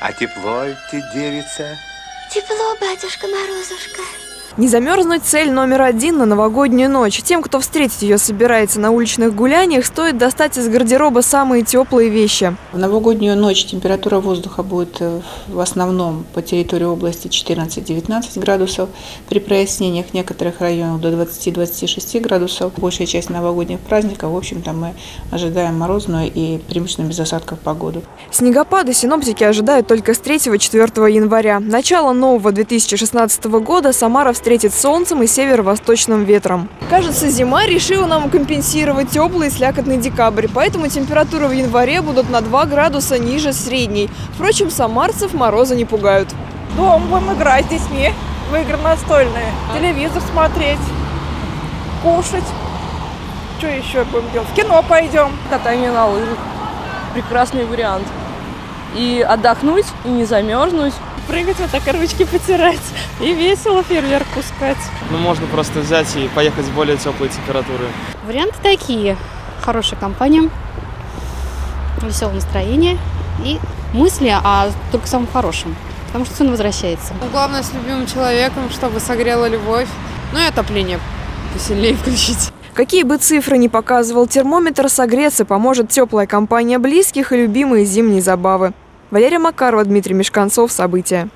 А тепло идти, девица? Тепло, батюшка Морозушка. Не замерзнуть – цель номер один на новогоднюю ночь. Тем, кто встретить ее собирается на уличных гуляниях, стоит достать из гардероба самые теплые вещи. В новогоднюю ночь температура воздуха будет э, в основном по территории области 14-19 градусов. При прояснениях некоторых районах до 20-26 градусов. Большая часть новогодних праздников, в общем-то, мы ожидаем морозную и преимущественно без осадков погоду. Снегопады синоптики ожидают только с 3-4 января. Начало нового 2016 года Самара встретит солнцем и северо-восточным ветром. Кажется, зима решила нам компенсировать теплый и слякотный декабрь, поэтому температуры в январе будут на 2 градуса ниже средней. Впрочем, самарцев морозы не пугают. Дом будем играть с детьми в игры настольные, телевизор смотреть, кушать. Что еще будем делать? В кино пойдем. Катание на лыжах. Прекрасный вариант. И отдохнуть, и не замерзнуть. Прыгать вот так, ручки потирать. И весело фейерверк пускать. Ну, можно просто взять и поехать в более теплые температуры. Варианты такие. Хорошая компания, веселое настроение и мысли о только самом хорошем. Потому что сон возвращается. Главное с любимым человеком, чтобы согрела любовь. Ну и отопление посильнее включить. Какие бы цифры ни показывал термометр, согреться поможет теплая компания близких и любимые зимние забавы. Валерия Макарова, Дмитрий Мешканцов. События.